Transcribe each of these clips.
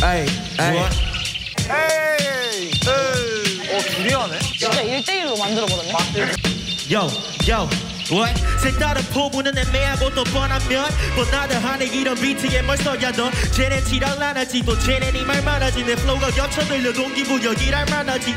에이 에이 에이. 어 둘이 하네. 진짜 1대1로 만들어버렸네. Yo, yo, what? 색다른 포부는 애매하고 또 뻔한 면. 뻔하다 하네 이런 비트에 뭘 써야 더 쟤네 지랄 안 하지. 또 쟤네 니말 많아지 내 플로우가 겹쳐 들려. 동기부여 일할 만하지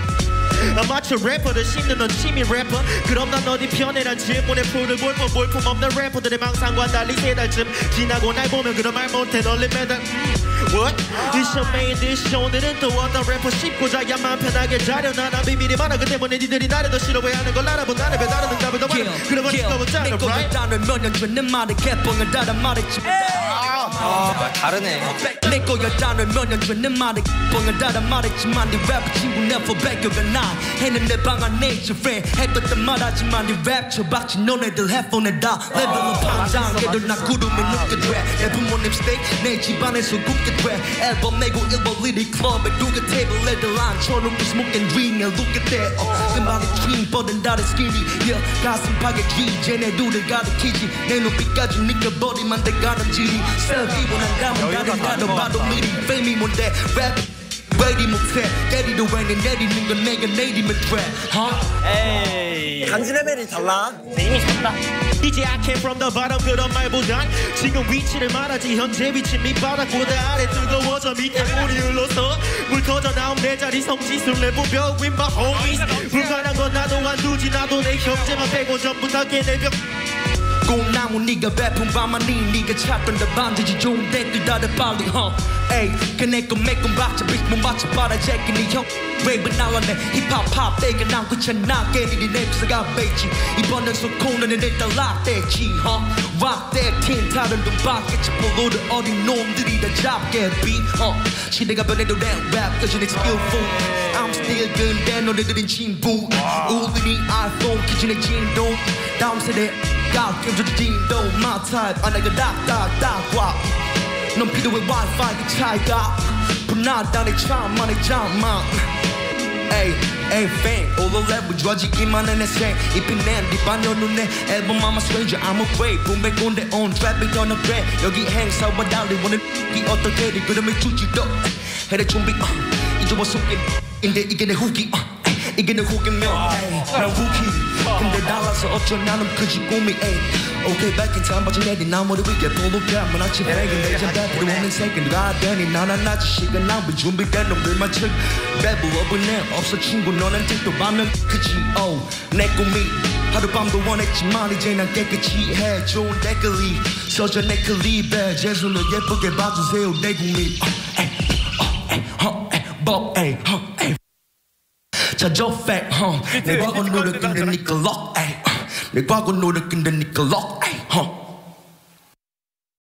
아마추어 래퍼를 씹는 넌 취미 래퍼. 그럼 난 어디 편해란 질문에 풀을 볼품 볼품 없는 래퍼들의 망상과 달리 세 달쯤 지나고 날 보면 그런 말 못해 널리 매달. 음, What? 이쇼 메인 디시 오늘은 또 어떤 래퍼 씹고자 야만 편하게 자려나? 난 비밀이 많아. 그 때문에 니들이 나를 더 싫어해하는 걸 알아본 나는 배다른 응답을 더 많아. 버릴 거보다 내 right? 거였다는 몇년 전에 말에 개뻥을 따라 말했지 아 다르네. 내 거였다는 몇년 전에 말에 개뻥을 따라 말했지만 네랩 친구 never back가 나. 해는 내방 안에 있지 friend. 했던 때 말하지만 네랩 쳐박지 너네들 헤폰에 다 레벨은 판장. 걔들 나 구름에 눕게 돼내 부모님 스테이크 내 집안에서 굽게 돼. 앨범 내고 일본 리리 클럽에 두개 테이블 애들 앉혀놓고 smoking drink 에 눕게 돼그 말에 dream 뻗은 달의 skinny. yeah 가슴 파괴기 쟤네 둘을 가리키지. 내 눈빛까지 느껴버리만 돼 가는 질이. 셀 피고 난 감은 다른 나도 봐도 미리 페임이 뭔데? 랩 왜리 못해? 때리도 왜내 내리는 건 내가 내리면 돼. huh? 간지 레벨이 달라. 이미 졌다. 이제 I came from the bottom 그런 말보단 지금 위치를 말하지 현재 위치 밑바닥보다 아래 뜨거워져. 밑에 물이 흘러서 물 터져 나온 내 자리. 성지순 레보벼 with my homies 불가능한 건 나도 안 두지. 나도 내 형제만 빼고 전부 다 걔네병 꿈나무 네가 베푼 밤만이 네가 찾던 데 반드시 좋은 댓글 다들 빨리 huh? 에이 거 매콤 박자 빅몸 박자 빨아 제끼 네형. 랩은 날라내 힙합 팝 내가 난 귀찮아 괜히 네 냄새가 배지. 이번 연속 코너는 일단 락대지 huh? 락대 팀 다른 돈 받겠지. 볼로를 어린 놈들이 다 잡게 be huh? 시대가 변해도 랩 여전히 skillful I'm still 근데 너네들은 진부. 우리는 iPhone 기준의 진동. 다음 세대 각 껴줘도 진동 My type 안 내가 딱딱딱와 넌 필요해 와이파이 그 차이가 분하다 내 참만의 잠만 에이 에이 팬 올라랩을 좋아지기만 해내 생 입힌 낸네 반여 눈에 앨범 I'm a stranger I'm a great 붐배 꼰대 on traffic on a track 여기 행사 와 달리 원은 이 어떤 개리 그러면 주지도 해내 준비 어, 이제 와 속인 인데 이게 내 후기 어, 이게 내 후기면 에이, 난 후기 달라서 어쩌 나는 그지 꿈이 에이. 오케이 time 버진 내린 나무를 위에 볼록한 문화치 백인 내전 대표로 없는 누가 되니 나는 아직 시간 낭비 준비된 놈들만 책 레벨업은 내 없어. 친구 너는 택도 받는 그지. oh 내 꿈이. 하룻밤도 원했지만 이제 난 깨끗이 해. 좋은 댓글이 써져 내 클립에. 제 손을 예쁘게 봐주세요 내 꿈이 어, 에이, 어, 팩, huh? 내 과거 노력 근데 니꺼 럭. 내 과거 노력 근데 니꺼 럭, 에이, huh?